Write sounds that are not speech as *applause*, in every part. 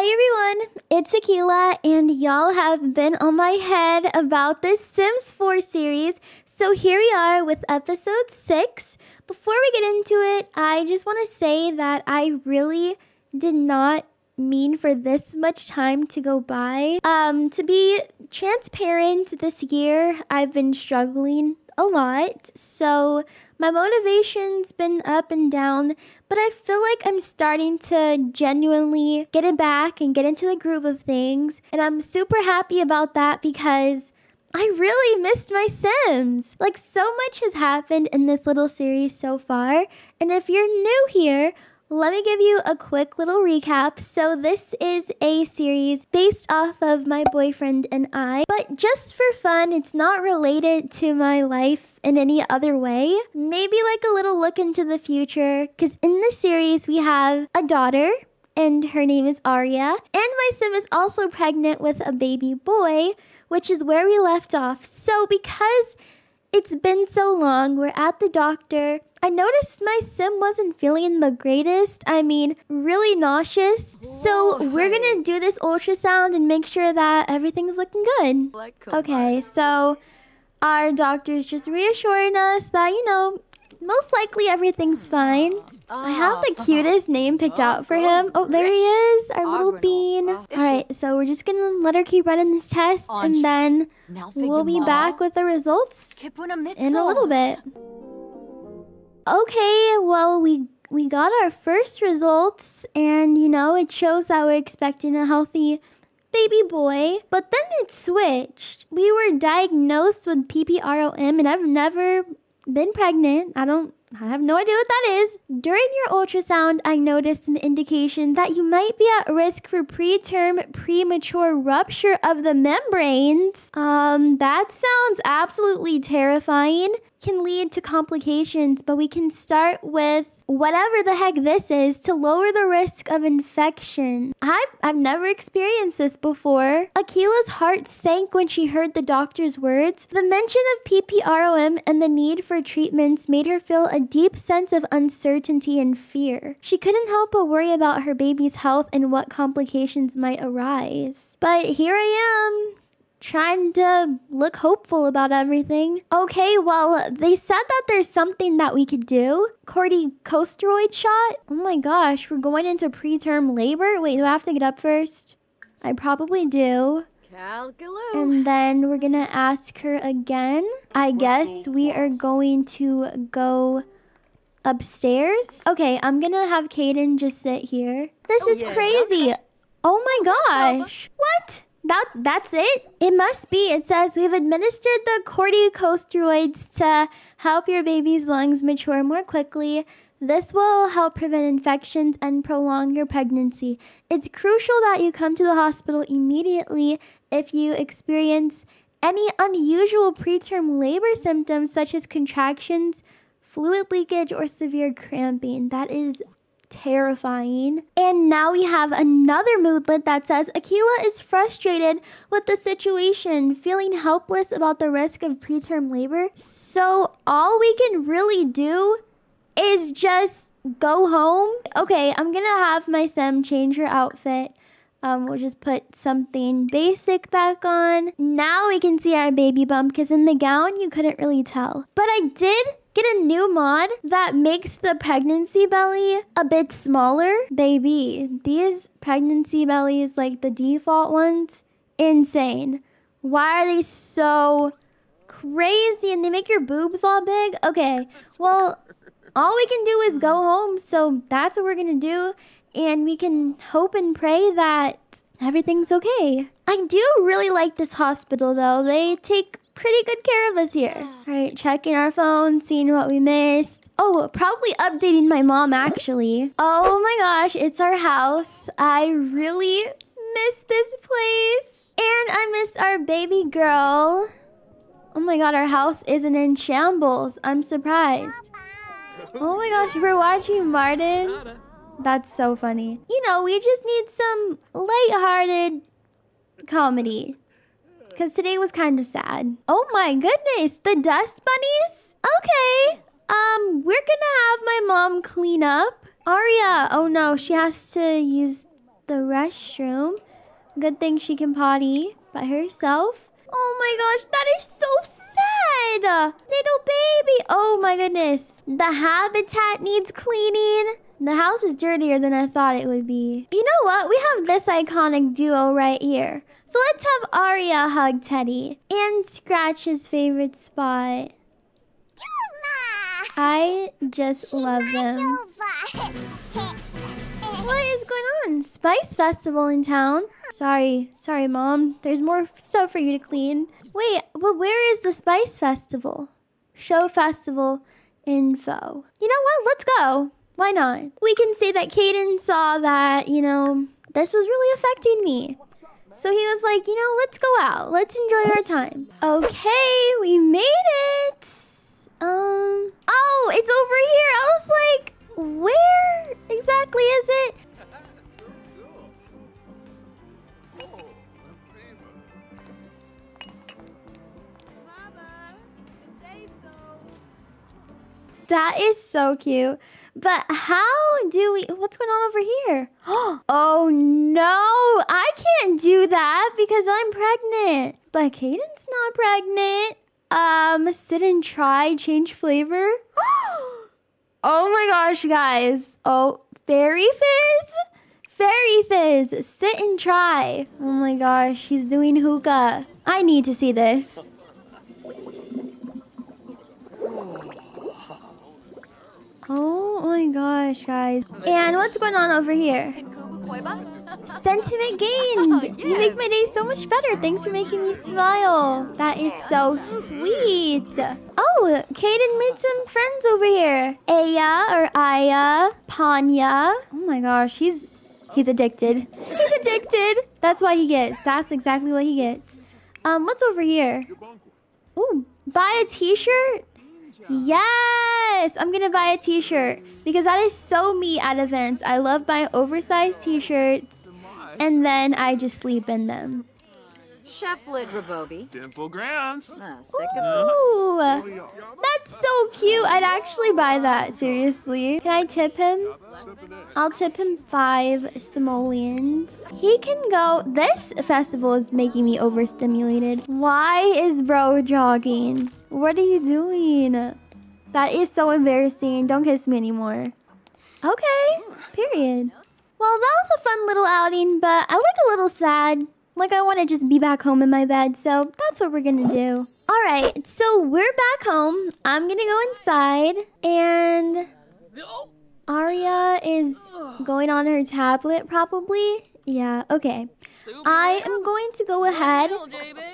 Hi everyone, it's Akeila, and y'all have been on my head about this Sims 4 series. So here we are with episode 6. Before we get into it, I just want to say that I really did not mean for this much time to go by. Um, to be transparent, this year I've been struggling a lot. So my motivation's been up and down, but I feel like I'm starting to genuinely get it back and get into the groove of things. And I'm super happy about that because I really missed my Sims. Like, so much has happened in this little series so far. And if you're new here, let me give you a quick little recap. So, this is a series based off of my boyfriend and I, but just for fun, it's not related to my life in any other way. Maybe like a little look into the future, because in this series, we have a daughter. And her name is Aria. And my sim is also pregnant with a baby boy, which is where we left off. So, because it's been so long. We're at the doctor. I noticed my sim wasn't feeling the greatest. I mean, really nauseous. So we're gonna do this ultrasound and make sure that everything's looking good. Okay, so our doctor's just reassuring us that, you know, most likely everything's fine. I have the cutest name picked out for him. Oh, there he is, our little bean. All right, so we're just gonna let her keep running this test, and then we'll be back with the results in a little bit. Okay, well, we we got our first results, and you know, it shows that we're expecting a healthy baby boy, but then it switched. We were diagnosed with PPROM, and I've never been pregnant. I don't I have no idea what that is. During your ultrasound, I noticed some indication that you might be at risk for preterm premature rupture of the membranes. Um, that sounds absolutely terrifying. Can lead to complications, but we can start with whatever the heck this is to lower the risk of infection. I've, I've never experienced this before. Akeila's heart sank when she heard the doctor's words. The mention of PPROM and the need for treatments made her feel a deep sense of uncertainty and fear. She couldn't help but worry about her baby's health and what complications might arise. But here I am, trying to look hopeful about everything. Okay, well, they said that there's something that we could do. Cordy, Corticosteroid shot? Oh my gosh, we're going into preterm labor? Wait, do I have to get up first? I probably do. Calculus. And then we're gonna ask her again. I guess we are going to go upstairs. Okay, I'm gonna have Kaden just sit here. This Oh, is yeah, crazy. Oh my gosh. What? That that's it? It must be. It says we've administered the corticosteroids to help your baby's lungs mature more quickly. This will help prevent infections and prolong your pregnancy. It's crucial that you come to the hospital immediately if you experience any unusual preterm labor symptoms such as contractions, fluid leakage, or severe cramping. That is terrifying. And now we have another moodlet that says Akeila is frustrated with the situation, feeling helpless about the risk of preterm labor. So all we can really do is just go home. Okay, I'm gonna have my Sim change her outfit. Um, we'll just put something basic back on. Now we can see our baby bump because in the gown you couldn't really tell. But I did get a new mod that makes the pregnancy belly a bit smaller. Baby, these pregnancy bellies, like the default ones, insane. Why are they so crazy and they make your boobs all big? Okay, well, all we can do is go home, so that's what we're gonna do and we can hope and pray that everything's okay. I do really like this hospital though. They take pretty good care of us here. All right, checking our phone, seeing what we missed. Oh, probably updating my mom actually. Oh my gosh, it's our house. I really miss this place. And I miss our baby girl. Oh my god, our house isn't in shambles. I'm surprised. Oh my gosh, we're watching Martin. That's so funny. You know, we just need some lighthearted comedy. Because today was kind of sad. Oh my goodness, the dust bunnies? Okay. Um, we're gonna have my mom clean up. Aria, oh no, she has to use the restroom. Good thing she can potty by herself. Oh my gosh, that is so sad. Little baby. Oh my goodness. The habitat needs cleaning. The house is dirtier than I thought it would be. You know what? We have this iconic duo right here. So let's have Aria hug Teddy and scratch his favorite spot. I just love them. *laughs* What is going on? Spice Festival in town? Sorry, sorry, Mom. There's more stuff for you to clean. Wait, but where is the Spice Festival? Show Festival info. You know what? Let's go. Why not? We can say that Caden saw that, you know, this was really affecting me. So he was like, you know, let's go out. Let's enjoy our time. Okay, we made it. Um, oh, it's over here. I was like, where exactly is it? That is so cute. But how do we... What's going on over here? *gasps* Oh, no. I can't do that because I'm pregnant. But Caden's not pregnant. Um, sit and try, change flavor. *gasps* oh my gosh, guys. Oh, Fairy Fizz? Fairy Fizz, sit and try. Oh my gosh, he's doing hookah. I need to see this. Oh my gosh, guys. And what's going on over here? Sentiment gained. *laughs* You make my day so much better. Thanks for making me smile. That is so sweet. Oh, Caden made some friends over here. Aya or Aya, Panya. Oh my gosh, he's he's addicted. He's addicted. That's why he gets. That's exactly what he gets. Um, what's over here? Ooh, buy a t-shirt? Yes! I'm gonna buy a t-shirt because that is so me at events. I love buying oversized t-shirts and then I just sleep in them. Cheflet Ravobi. Dimple Grounds. Ah, sick Ooh, that's so cute. I'd actually buy that, seriously. Can I tip him? I'll tip him five simoleons. He can go... This festival is making me overstimulated. Why is bro jogging? What are you doing? That is so embarrassing. Don't kiss me anymore. Okay, period. Well, that was a fun little outing, but I look a little sad. Like I want to just be back home in my bed, so that's what we're gonna do. All right, so we're back home. I'm gonna go inside, and Aria is going on her tablet, probably. Yeah, okay. I am going to go ahead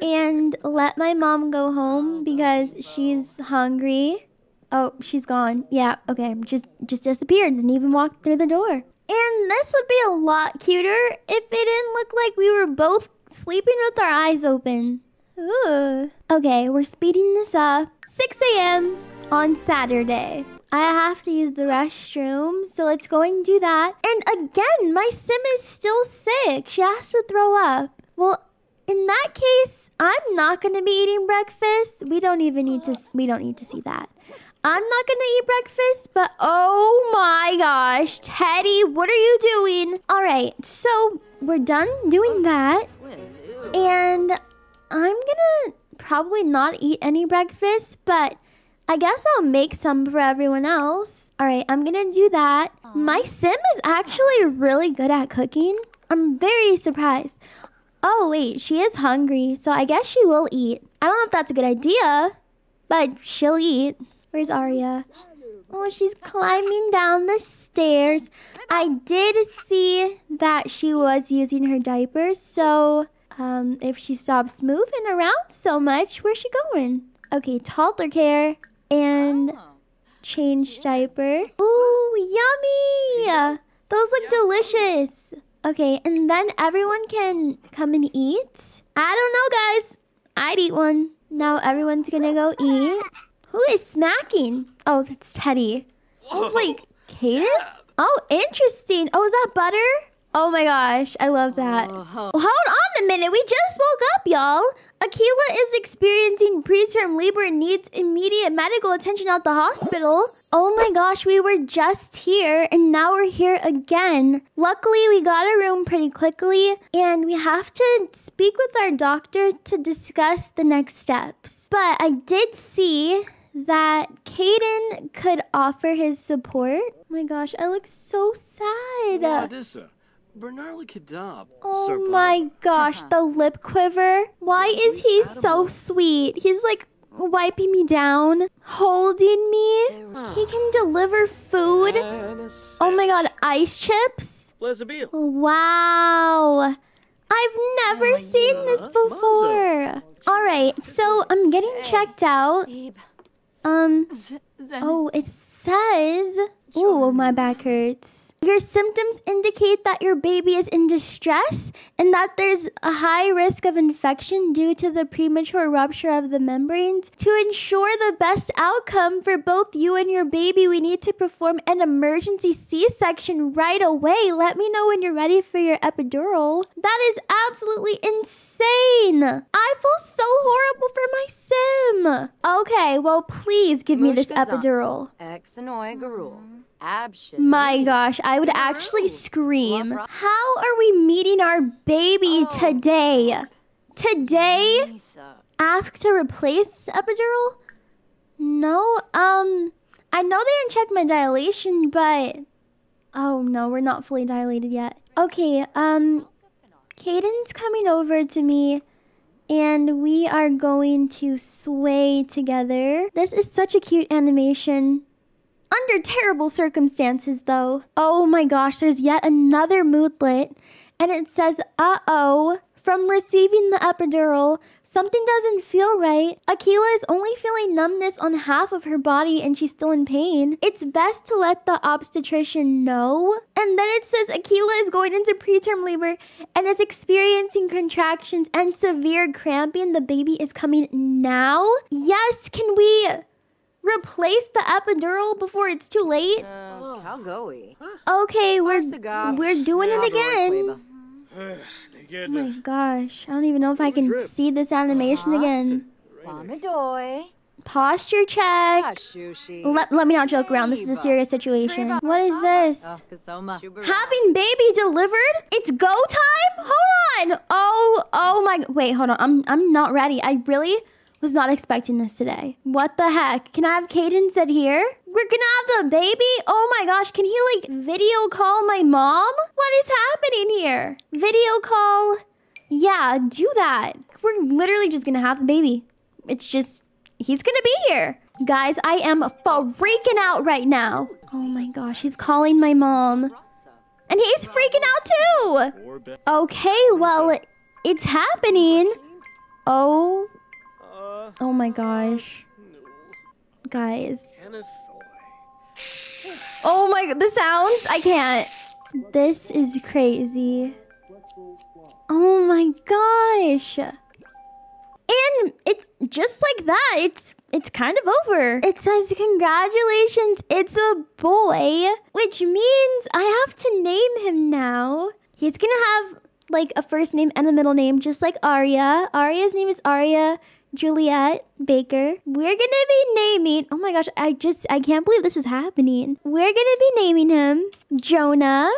and let my mom go home because she's hungry. Oh, she's gone. Yeah, okay. Just just disappeared. Didn't even walk through the door. And this would be a lot cuter if it didn't look like we were both sleeping with our eyes open. Ooh. Okay, we're speeding this up. 6 a.m. on Saturday. I have to use the restroom, so let's go and do that. And again, my sim is still sick. She has to throw up. Well, in that case, I'm not going to be eating breakfast. We don't even need to we don't need to see that. I'm not gonna eat breakfast, but oh my gosh, Teddy, what are you doing? All right, so we're done doing oh. that, and I'm gonna probably not eat any breakfast, but I guess I'll make some for everyone else. All right, I'm gonna do that. My sim is actually really good at cooking. I'm very surprised. Oh, wait, she is hungry, so I guess she will eat. I don't know if that's a good idea, but she'll eat. Where's Aria? Oh, she's climbing down the stairs. I did see that she was using her diapers, so um, if she stops moving around so much, where's she going? Okay, toddler care and change diaper. Ooh, yummy! Those look delicious. Okay, and then everyone can come and eat. I don't know, guys. I'd eat one. Now everyone's gonna go eat. Who is smacking? Oh, it's Teddy. I was oh. like, Caden? Oh, interesting. Oh, is that butter? Oh my gosh, I love that. Oh, hold on a minute, we just woke up, y'all. Akeila is experiencing preterm labor and needs immediate medical attention at the hospital. Oh my gosh, we were just here and now we're here again. Luckily, we got a room pretty quickly and we have to speak with our doctor to discuss the next steps. But I did see that Caden could offer his support. Oh my gosh, I look so sad. Wadissa. Bernarli Kadab. Oh my gosh, the uh-huh. lip quiver. Why is he so sweet? He's like wiping me down, holding me. He can deliver food. Oh my god, ice chips? Wow. I've never seen this before. All right, so I'm getting checked out. Um, oh, it says. Ooh, my back hurts. Your symptoms indicate that your baby is in distress and that there's a high risk of infection due to the premature rupture of the membranes. To ensure the best outcome for both you and your baby, we need to perform an emergency C section right away. Let me know when you're ready for your epidural. That is absolutely insane. I feel so horrible for my sim. Okay, well, please give me this epidural. My gosh, I would actually scream. How are we meeting our baby today? Today? Ask to replace epidural? No, um, I know they didn't check my dilation, but... Oh no, we're not fully dilated yet. Okay, um, Caden's coming over to me and we are going to sway together. This is such a cute animation. Under terrible circumstances, though. Oh my gosh, there's yet another moodlet. And it says, uh oh, from receiving the epidural, something doesn't feel right. Akeila is only feeling numbness on half of her body and she's still in pain. It's best to let the obstetrician know. And then it says Akeila is going into preterm labor and is experiencing contractions and severe cramping. The baby is coming now. Yes, can we replace the epidural before it's too late? Uh, Okay, we're we're doing it again. *sighs* Oh my gosh, I don't even know if I can see this animation again. *laughs* Posture check. Let, let me not joke around. This is a serious situation. What is this? Having baby delivered? It's go time? Hold on. Oh, oh my. Wait, hold on. I'm I'm not ready. I really was not expecting this today. What the heck? Can I have Caden sit here? We're gonna have the baby? Oh my gosh, can he like video call my mom? What is happening here? Video call. Yeah, do that. We're literally just gonna have the baby. It's just, he's gonna be here. Guys, I am freaking out right now. Oh my gosh, he's calling my mom. And he's freaking out too. Okay, well, it's happening. Oh, oh my gosh. Guys. Oh my, the sounds, I can't. This is crazy. Oh my gosh. And it's just like that. It's it's kind of over. It says congratulations, it's a boy, which means I have to name him now. He's going to have like a first name and a middle name just like Arya. Arya's name is Arya Juliet Baker. We're gonna be naming. Oh my gosh, I just I can't believe this is happening. We're gonna be naming him Jonah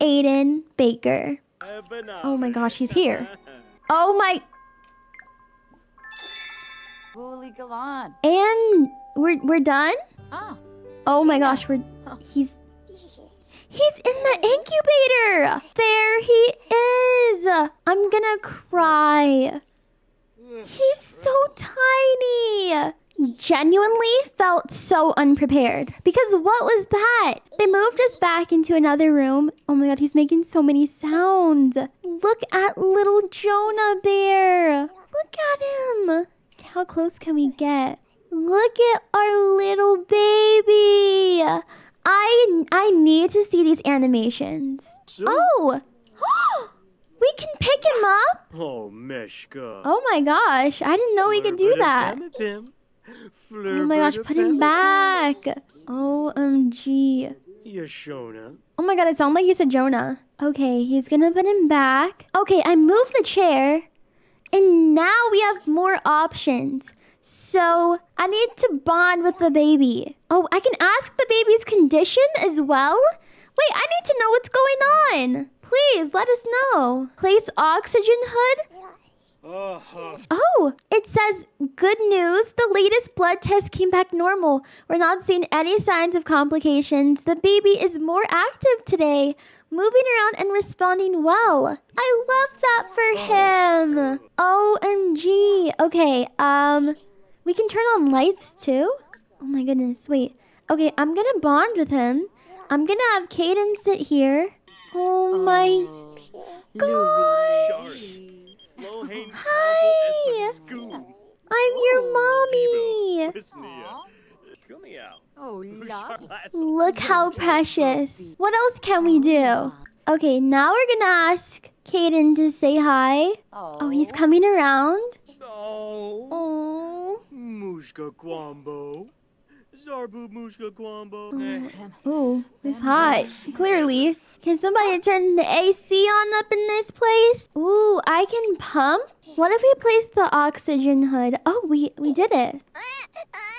Aiden Baker. Oh my gosh, he's here. Oh my and we're we're done? Ah. Oh my gosh, we're he's He's in the incubator. There he is. I'm gonna cry. He's so tiny. Genuinely felt so unprepared. Because what was that? They moved us back into another room. Oh my god, he's making so many sounds. Look at little Jonah Bear. Look at him. How close can we get? Look at our little baby. I I need to see these animations. Oh. We can pick him up. Oh, Meshka. Oh my gosh, I didn't know we could do that. Oh my gosh, put him back. OMG. Yashona. Oh my god, it sounded like you said Jonah. Okay, he's gonna put him back. Okay, I moved the chair. And now we have more options. So I need to bond with the baby. Oh, I can ask the baby's condition as well? Wait, I need to know what's going on. Please, let us know. Place oxygen hood? Uh-huh. Oh, it says good news. The latest blood test came back normal. We're not seeing any signs of complications. The baby is more active today, moving around and responding well. I love that for him. OMG. Okay, um, we can turn on lights too? Oh my goodness, wait. Okay, I'm gonna bond with him. I'm gonna have Caden sit here. Oh my gosh. Hi! I'm your mommy! Oh, *laughs* Look how precious. What else can we do? Okay, now we're gonna ask Caden to say hi. Oh, he's oh. coming around. Oh. Oh. Mushka Kwambo. Zarbu Mushka Kwambo. Ooh, it's hot. Clearly. Can somebody turn the AC on up in this place? Ooh, I can pump? What if we place the oxygen hood? Oh, we we did it.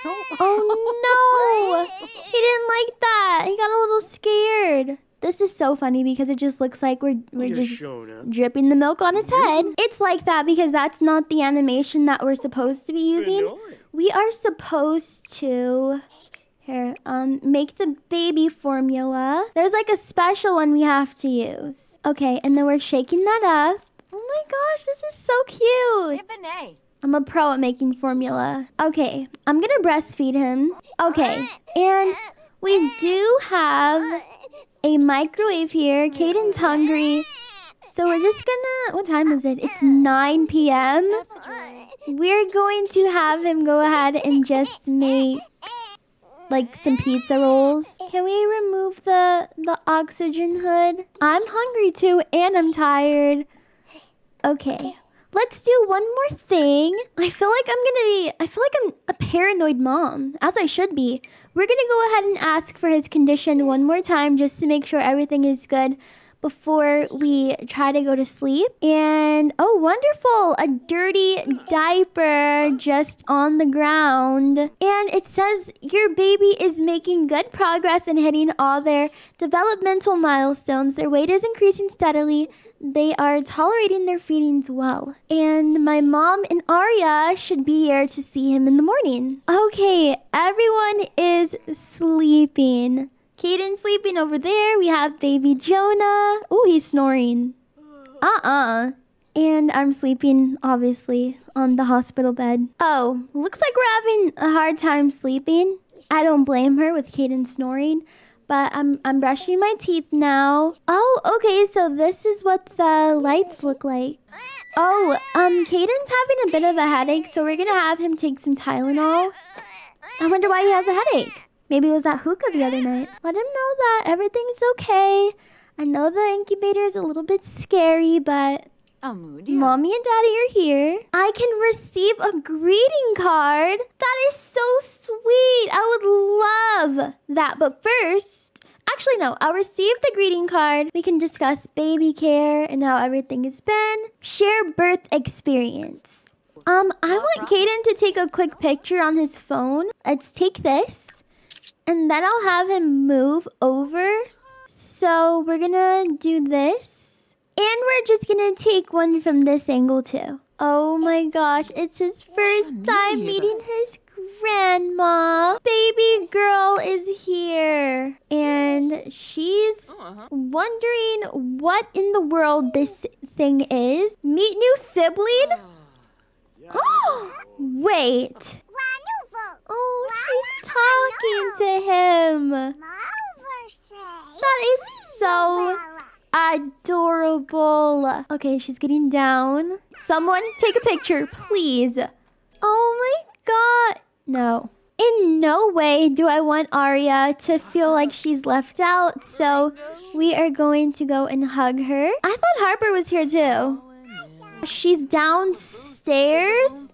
Oh, oh no! He didn't like that. He got a little scared. This is so funny because it just looks like we're we're just dripping the milk on his head. It's like that because that's not the animation that we're supposed to be using. We are supposed to here, um, make the baby formula. There's like a special one we have to use. Okay, and then we're shaking that up. Oh my gosh, this is so cute. I'm a pro at making formula. Okay, I'm gonna breastfeed him. Okay, and we do have a microwave here. Caden's hungry. So we're just gonna, what time is it? It's 9 p.m. We're going to have him go ahead and just make like some pizza rolls. Can we remove the the oxygen hood? I'm hungry too and I'm tired. Okay. Let's do one more thing. I feel like I'm gonna be, I feel like I'm a paranoid mom, as I should be. We're gonna go ahead and ask for his condition one more time just to make sure everything is good before we try to go to sleep. And oh, wonderful! A dirty diaper just on the ground. And it says your baby is making good progress in hitting all their developmental milestones. Their weight is increasing steadily. They are tolerating their feedings well. And my mom and Arya should be here to see him in the morning. Okay, everyone is sleeping. Caden sleeping over there. We have baby Jonah. Oh, he's snoring. Uh-uh. And I'm sleeping, obviously, on the hospital bed. Oh, looks like we're having a hard time sleeping. I don't blame her with Caden snoring. But I'm, I'm brushing my teeth now. Oh, okay, so this is what the lights look like. Oh, um, Caden's having a bit of a headache, so we're gonna have him take some Tylenol. I wonder why he has a headache. Maybe it was that hookah the other night. Let him know that everything's okay. I know the incubator is a little bit scary, but Mommy and Daddy are here. I can receive a greeting card. That is so sweet. I would love that. But first, actually, no, I'll receive the greeting card. We can discuss baby care and how everything has been. Share birth experience. Um, I want Kaden to take a quick picture on his phone. Let's take this. And then I'll have him move over. So we're gonna do this. And we're just gonna take one from this angle too. Oh my gosh, it's his first time meeting his grandma. Baby girl is here. And she's uh-huh. wondering what in the world this thing is. Meet new sibling? Oh, *gasps* *gasps* wait. Oh, she's talking to him. That is so adorable. Okay, she's getting down. Someone take a picture, please. Oh my god. No. In no way do I want Arya to feel like she's left out, so we are going to go and hug her. I thought Harper was here too. She's downstairs?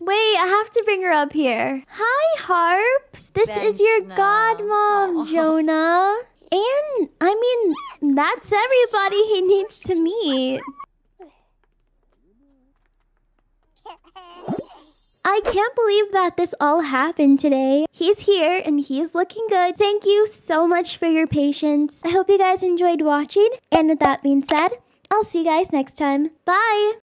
Wait, I have to bring her up here. Hi, Harps. This is your godmom, oh. Jonah. And, I mean, that's everybody he needs to meet. I can't believe that this all happened today. He's here and he's looking good. Thank you so much for your patience. I hope you guys enjoyed watching. And with that being said, I'll see you guys next time. Bye!